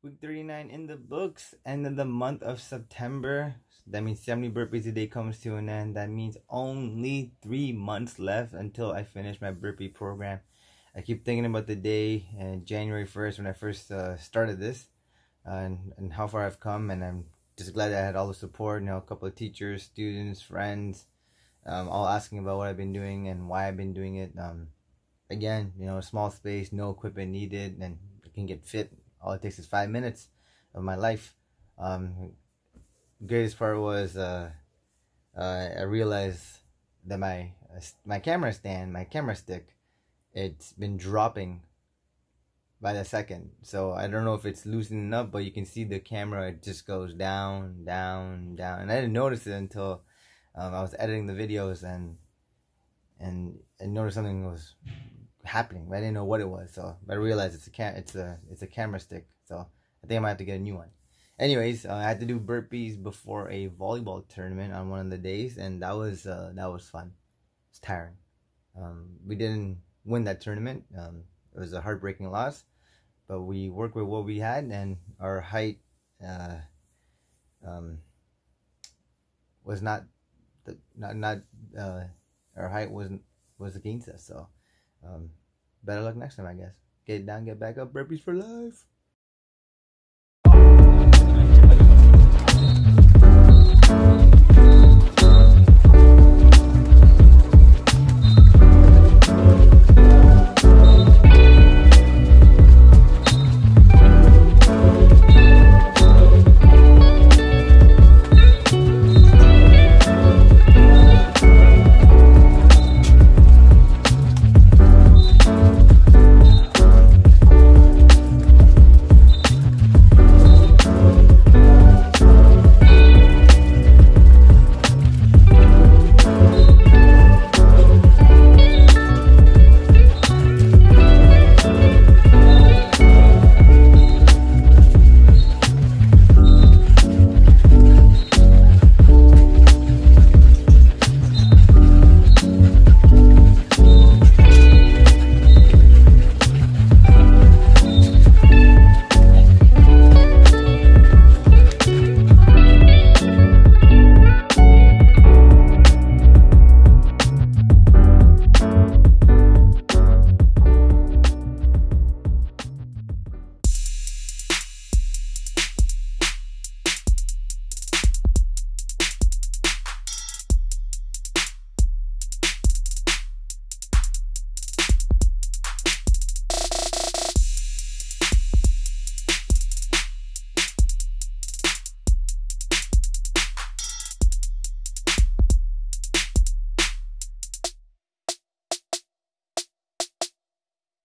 Week 39 in the books. End of the month of September. That means 70 burpees a day comes to an end. That means only three months left until I finish my burpee program. I keep thinking about the day and uh, January 1st when I first uh, started this uh, and, and how far I've come. And I'm just glad I had all the support, you know, a couple of teachers, students, friends, um, all asking about what I've been doing and why I've been doing it. Um, again, you know, small space, no equipment needed, and I can get fit all it takes is five minutes of my life. Um, greatest part was uh, uh, I realized that my my camera stand, my camera stick, it's been dropping by the second. So I don't know if it's loosening up, but you can see the camera it just goes down, down, down, and I didn't notice it until um, I was editing the videos and and I noticed something was happening. I didn't know what it was, so I realized it's a cam it's a it's a camera stick. So I think I might have to get a new one. Anyways, uh, I had to do burpees before a volleyball tournament on one of the days, and that was uh, that was fun. It's tiring. Um, we didn't win that tournament. Um, it was a heartbreaking loss, but we worked with what we had, and our height uh, um, was not the not not uh, our height wasn't was against us. So um, better luck next time, I guess. Get down, get back up, burpees for life.